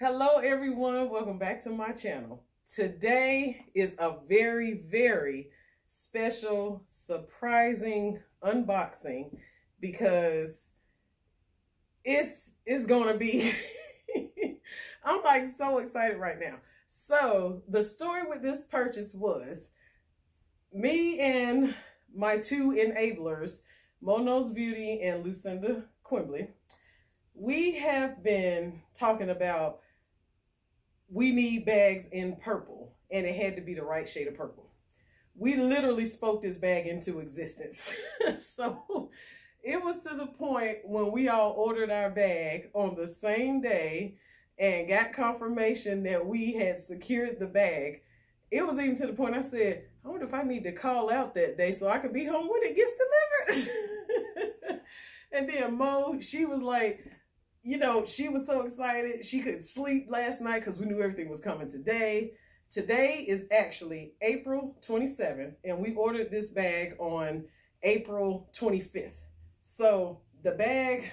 Hello everyone, welcome back to my channel. Today is a very, very special, surprising unboxing because it's, it's gonna be, I'm like so excited right now. So the story with this purchase was me and my two enablers, Mo Knows Beauty and Lucinda Quimbley, we have been talking about we need bags in purple and it had to be the right shade of purple. We literally spoke this bag into existence. so it was to the point when we all ordered our bag on the same day and got confirmation that we had secured the bag. It was even to the point I said, I wonder if I need to call out that day so I can be home when it gets delivered. and then Mo, she was like, you know, she was so excited. She couldn't sleep last night because we knew everything was coming today. Today is actually April 27th, and we ordered this bag on April 25th. So the bag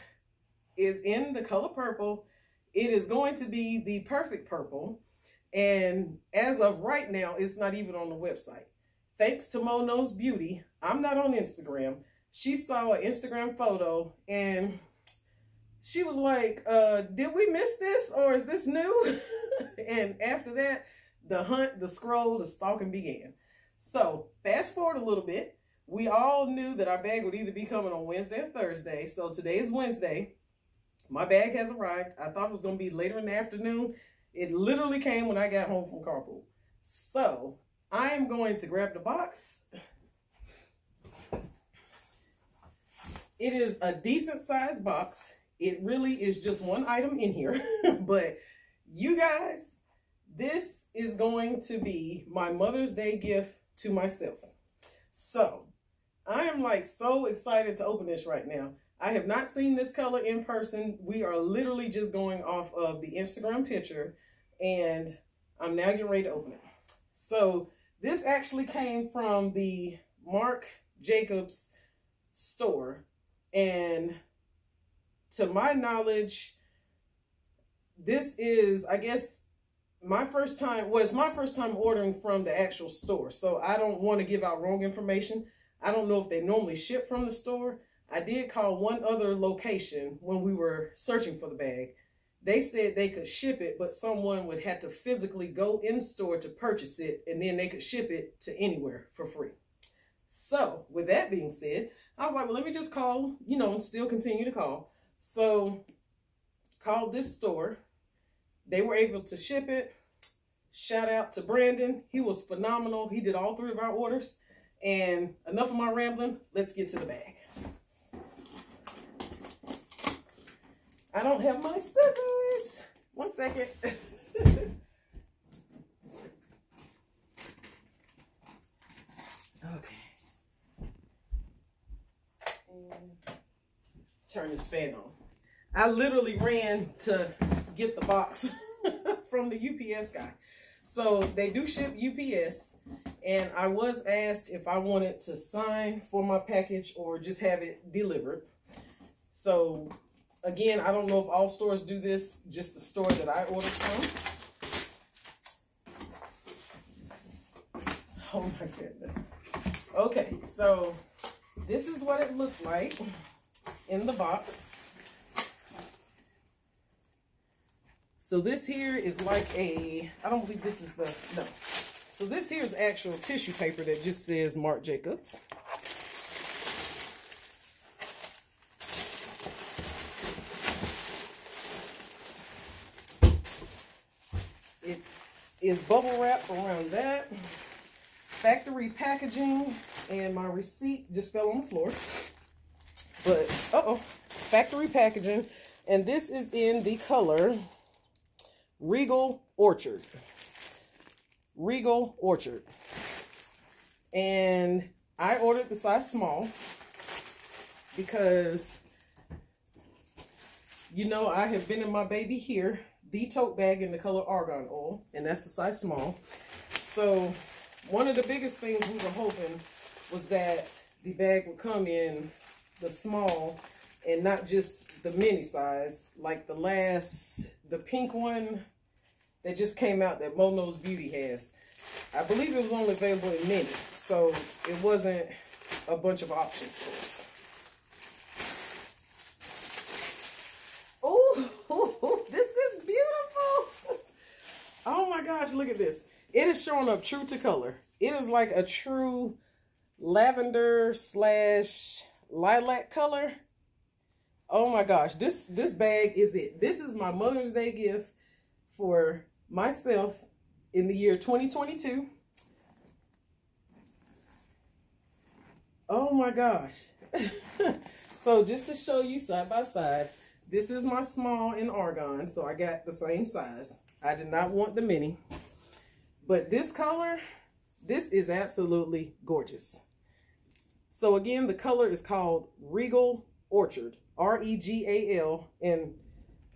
is in the color purple. It is going to be the perfect purple. And as of right now, it's not even on the website. Thanks to Mo Knows Beauty, I'm not on Instagram. She saw an Instagram photo and she was like, uh, did we miss this or is this new? and after that, the hunt, the scroll, the stalking began. So fast forward a little bit. We all knew that our bag would either be coming on Wednesday or Thursday. So today is Wednesday. My bag has arrived. I thought it was going to be later in the afternoon. It literally came when I got home from carpool. So I am going to grab the box. It is a decent sized box. It really is just one item in here, but you guys, this is going to be my Mother's Day gift to myself. So I am like so excited to open this right now. I have not seen this color in person. We are literally just going off of the Instagram picture and I'm now getting ready to open it. So this actually came from the Marc Jacobs store and to my knowledge, this is, I guess, my first time, was my first time ordering from the actual store. So I don't want to give out wrong information. I don't know if they normally ship from the store. I did call one other location when we were searching for the bag. They said they could ship it, but someone would have to physically go in store to purchase it, and then they could ship it to anywhere for free. So with that being said, I was like, well, let me just call, you know, and still continue to call. So called this store. They were able to ship it. Shout out to Brandon. He was phenomenal. He did all three of our orders. And enough of my rambling. Let's get to the bag. I don't have my scissors. One second. okay. Turn this fan on. I literally ran to get the box from the UPS guy. So they do ship UPS and I was asked if I wanted to sign for my package or just have it delivered. So again, I don't know if all stores do this, just the store that I ordered from. Oh my goodness. Okay, so this is what it looked like in the box. So this here is like a, I don't believe this is the, no. So this here is actual tissue paper that just says Marc Jacobs. It is bubble wrap around that. Factory packaging and my receipt just fell on the floor. But, uh-oh, factory packaging. And this is in the color Regal Orchard. Regal Orchard. And I ordered the size small because, you know, I have been in my baby here, the tote bag in the color Argan Oil, and that's the size small. So one of the biggest things we were hoping was that the bag would come in the small and not just the mini size like the last, the pink one that just came out that Mo Knows Beauty has. I believe it was only available in mini, so it wasn't a bunch of options for us. Oh, this is beautiful. Oh my gosh, look at this. It is showing up true to color. It is like a true lavender slash lilac color. Oh my gosh, this this bag is it. This is my Mother's Day gift for myself in the year 2022. Oh my gosh. so just to show you side by side, this is my small in argan, so I got the same size. I did not want the mini. But this color, this is absolutely gorgeous. So again, the color is called Regal Orchard. R-E-G-A-L and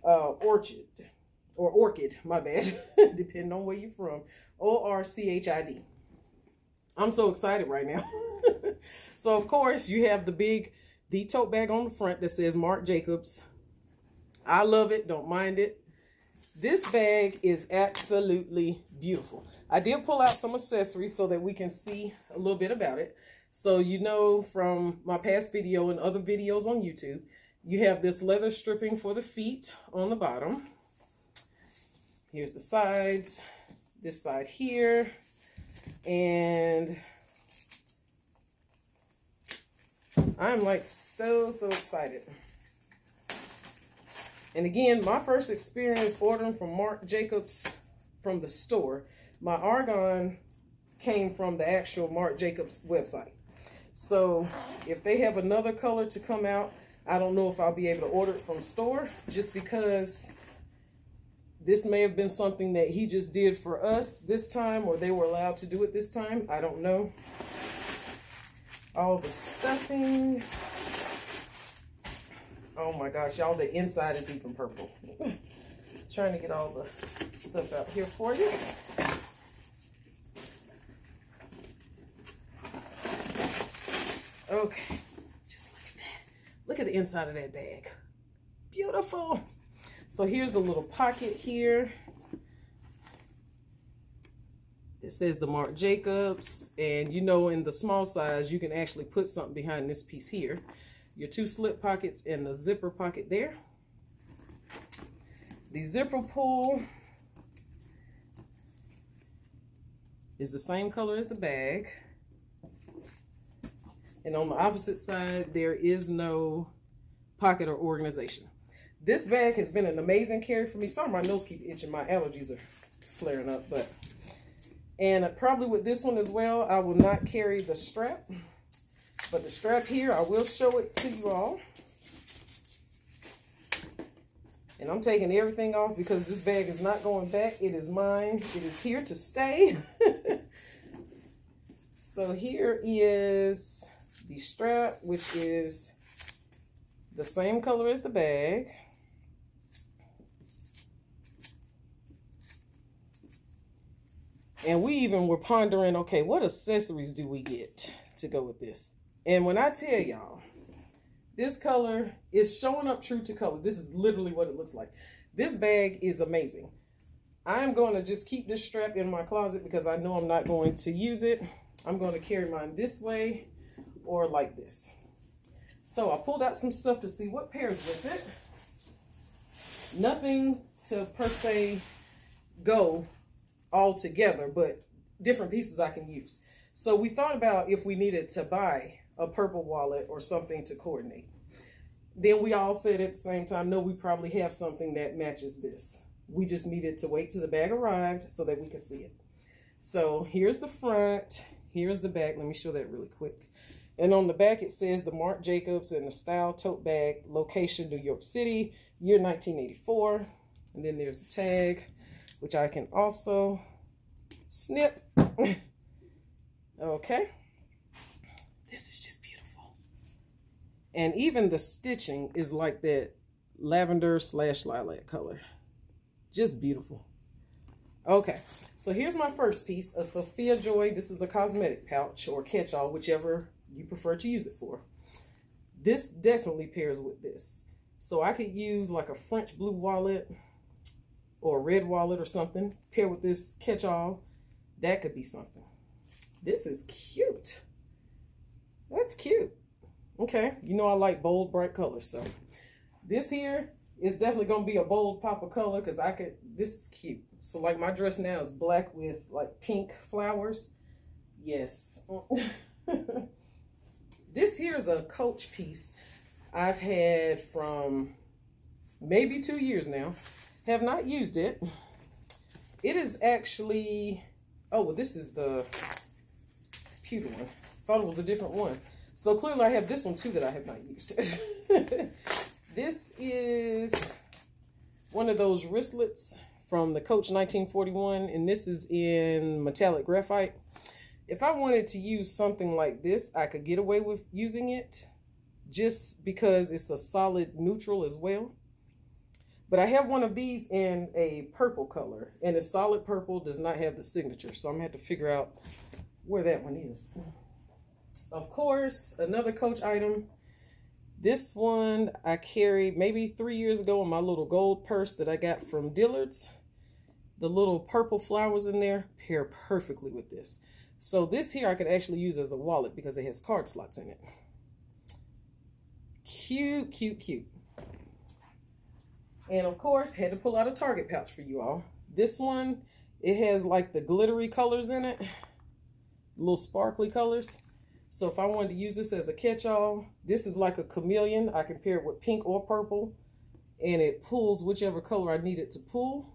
uh, Orchid. Or Orchid, my bad. Depending on where you're from. O-R-C-H-I-D. I'm so excited right now. so of course, you have the big, the tote bag on the front that says Marc Jacobs. I love it. Don't mind it. This bag is absolutely beautiful. I did pull out some accessories so that we can see a little bit about it. So you know from my past video and other videos on YouTube, you have this leather stripping for the feet on the bottom. Here's the sides, this side here, and I'm like so, so excited. And again, my first experience ordering from Marc Jacobs from the store, my Argan came from the actual Marc Jacobs website. So if they have another color to come out, I don't know if I'll be able to order it from store just because this may have been something that he just did for us this time or they were allowed to do it this time. I don't know. All the stuffing. Oh my gosh, y'all, the inside is even purple. Trying to get all the stuff out here for you. Okay, just look at that. Look at the inside of that bag. Beautiful. So here's the little pocket here. It says the Marc Jacobs. And you know in the small size, you can actually put something behind this piece here your two slip pockets and the zipper pocket there. The zipper pull is the same color as the bag. And on the opposite side, there is no pocket or organization. This bag has been an amazing carry for me. Sorry, my nose keep itching. My allergies are flaring up, but and probably with this one as well, I will not carry the strap. But the strap here, I will show it to you all. And I'm taking everything off because this bag is not going back. It is mine. It is here to stay. so here is the strap, which is the same color as the bag. And we even were pondering, okay, what accessories do we get to go with this? And when I tell y'all, this color is showing up true to color. This is literally what it looks like. This bag is amazing. I'm going to just keep this strap in my closet because I know I'm not going to use it. I'm going to carry mine this way or like this. So I pulled out some stuff to see what pairs with it. Nothing to per se go all together, but different pieces I can use. So we thought about if we needed to buy a purple wallet or something to coordinate. Then we all said at the same time, no, we probably have something that matches this. We just needed to wait till the bag arrived so that we could see it. So here's the front, here's the back. Let me show that really quick. And on the back, it says the Marc Jacobs and the Style Tote Bag, location New York City, year 1984. And then there's the tag, which I can also snip. okay. This is just beautiful. And even the stitching is like that lavender slash lilac color. Just beautiful. Okay, so here's my first piece, a Sophia Joy. This is a cosmetic pouch or catch-all, whichever you prefer to use it for. This definitely pairs with this. So I could use like a French blue wallet or a red wallet or something, pair with this catch-all. That could be something. This is cute. That's cute. Okay, you know I like bold, bright colors, so this here is definitely gonna be a bold pop of color because I could. This is cute. So like my dress now is black with like pink flowers. Yes. this here is a Coach piece I've had from maybe two years now. Have not used it. It is actually, oh, well, this is the pewter one. Thought it was a different one. So clearly I have this one too that I have not used. this is one of those wristlets from the Coach 1941, and this is in metallic graphite. If I wanted to use something like this, I could get away with using it just because it's a solid neutral as well. But I have one of these in a purple color, and a solid purple does not have the signature, so I'm gonna have to figure out where that one is. Of course, another Coach item. This one I carried maybe three years ago in my little gold purse that I got from Dillard's. The little purple flowers in there pair perfectly with this. So this here I could actually use as a wallet because it has card slots in it. Cute, cute, cute. And of course, had to pull out a Target pouch for you all. This one, it has like the glittery colors in it. Little sparkly colors. So if I wanted to use this as a catch-all, this is like a chameleon. I can pair it with pink or purple. And it pulls whichever color I need it to pull.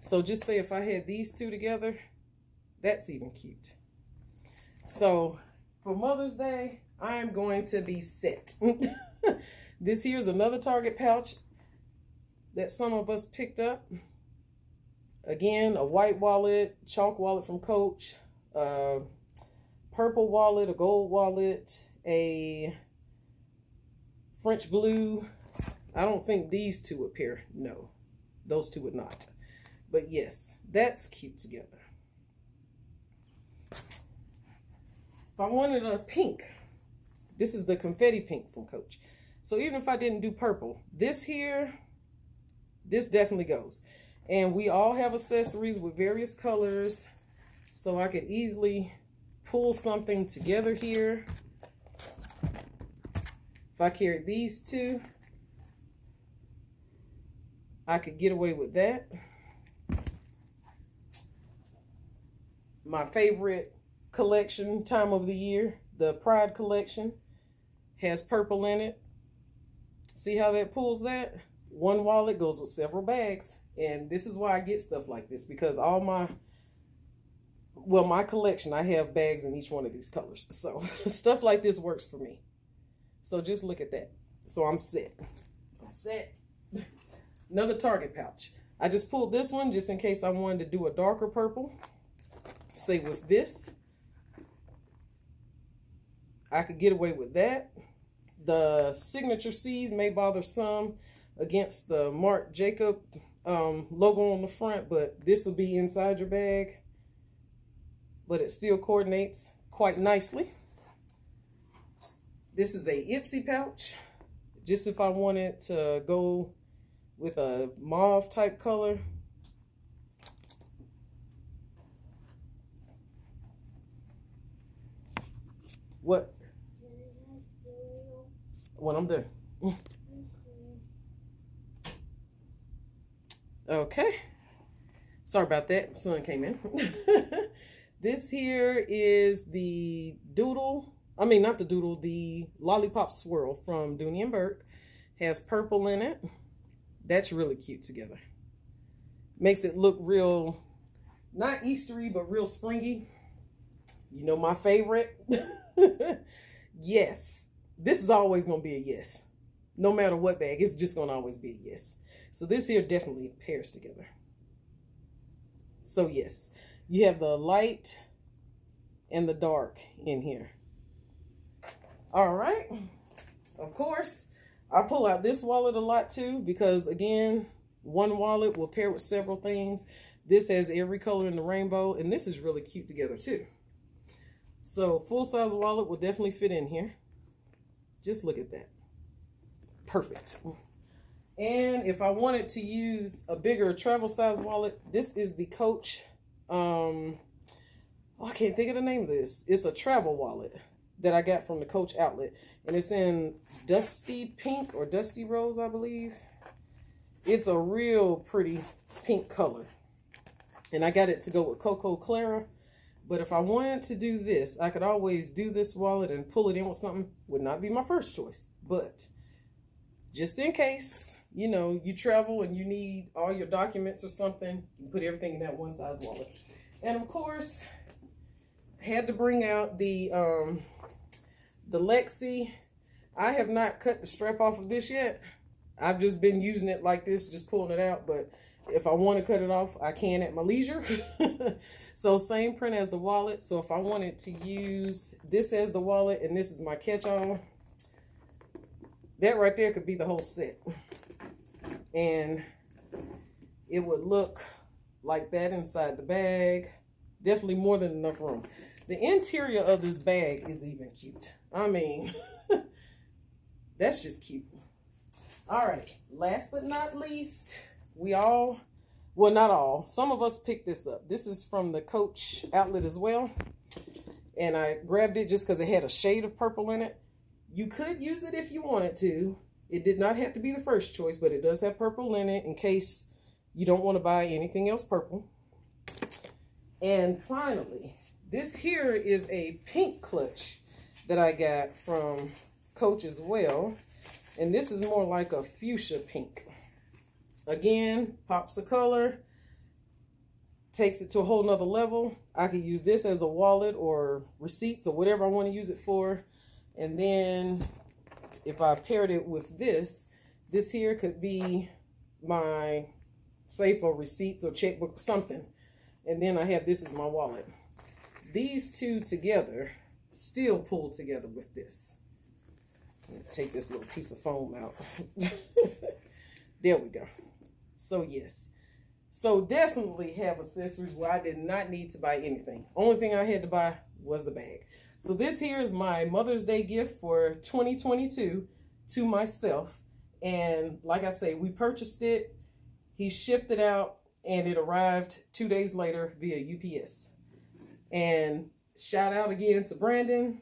So just say if I had these two together, that's even cute. So for Mother's Day, I am going to be set. this here is another Target pouch that some of us picked up. Again, a white wallet, chalk wallet from Coach, uh, purple wallet, a gold wallet, a French blue. I don't think these two pair. No, those two would not. But yes, that's cute together. If I wanted a pink, this is the confetti pink from Coach. So even if I didn't do purple, this here, this definitely goes. And we all have accessories with various colors. So I could easily pull something together here. If I carried these two, I could get away with that. My favorite collection time of the year, the Pride collection, has purple in it. See how that pulls that? One wallet goes with several bags. And this is why I get stuff like this because all my, well, my collection, I have bags in each one of these colors. So stuff like this works for me. So just look at that. So I'm set. I'm set. Another Target pouch. I just pulled this one just in case I wanted to do a darker purple say with this, I could get away with that. The signature C's may bother some against the Marc Jacob um, logo on the front, but this will be inside your bag. But it still coordinates quite nicely. This is a Ipsy pouch. Just if I wanted to go with a mauve type color, What? When I'm done. Okay. Sorry about that. Sun came in. this here is the doodle. I mean, not the doodle, the lollipop swirl from Dooney and Bourke. Has purple in it. That's really cute together. Makes it look real, not Eastery, but real springy. You know my favorite? yes. This is always going to be a yes. No matter what bag, it's just going to always be a yes. So this here definitely pairs together. So yes, you have the light and the dark in here. All right. Of course, I pull out this wallet a lot too because again, one wallet will pair with several things. This has every color in the rainbow and this is really cute together too. So full size wallet will definitely fit in here. Just look at that. Perfect. And if I wanted to use a bigger travel size wallet, this is the Coach, um, oh, I can't think of the name of this. It's a travel wallet that I got from the Coach outlet. And it's in Dusty Pink or Dusty Rose, I believe. It's a real pretty pink color. And I got it to go with Coco Clara. But if I wanted to do this, I could always do this wallet and pull it in with something. Would not be my first choice. But just in case, you know, you travel and you need all your documents or something, you put everything in that one size wallet. And of course, I had to bring out the um, the Lexi. I have not cut the strap off of this yet. I've just been using it like this, just pulling it out. But if I want to cut it off, I can at my leisure. so same print as the wallet. So if I wanted to use this as the wallet and this is my catch-all, that right there could be the whole set. And it would look like that inside the bag. Definitely more than enough room. The interior of this bag is even cute. I mean, that's just cute. All right, last but not least, we all, well, not all, some of us picked this up. This is from the Coach outlet as well. And I grabbed it just because it had a shade of purple in it. You could use it if you wanted to. It did not have to be the first choice, but it does have purple in it in case you don't want to buy anything else purple. And finally, this here is a pink clutch that I got from Coach as well. And this is more like a fuchsia pink. Again, pops a color, takes it to a whole nother level. I could use this as a wallet or receipts or whatever I want to use it for. And then if I paired it with this, this here could be my safe or receipts or checkbook, something. And then I have this as my wallet. These two together still pull together with this. Take this little piece of foam out. there we go. So yes. So definitely have accessories where I did not need to buy anything. Only thing I had to buy was the bag. So this here is my Mother's Day gift for 2022 to myself. And like I say, we purchased it. He shipped it out and it arrived two days later via UPS. And shout out again to Brandon.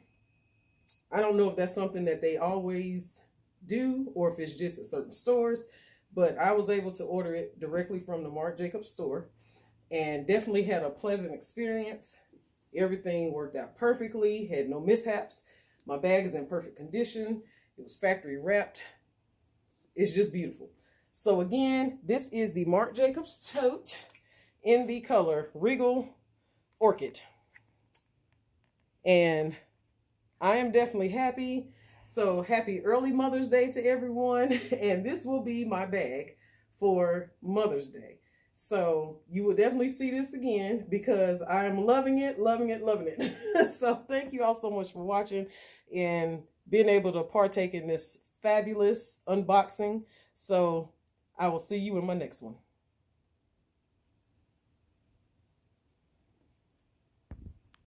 I don't know if that's something that they always do or if it's just at certain stores, but I was able to order it directly from the Marc Jacobs store and definitely had a pleasant experience. Everything worked out perfectly, had no mishaps. My bag is in perfect condition. It was factory wrapped. It's just beautiful. So again, this is the Marc Jacobs tote in the color Regal Orchid. And I am definitely happy. So happy early Mother's Day to everyone. And this will be my bag for Mother's Day. So you will definitely see this again because I'm loving it, loving it, loving it. so thank you all so much for watching and being able to partake in this fabulous unboxing. So I will see you in my next one.